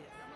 yeah.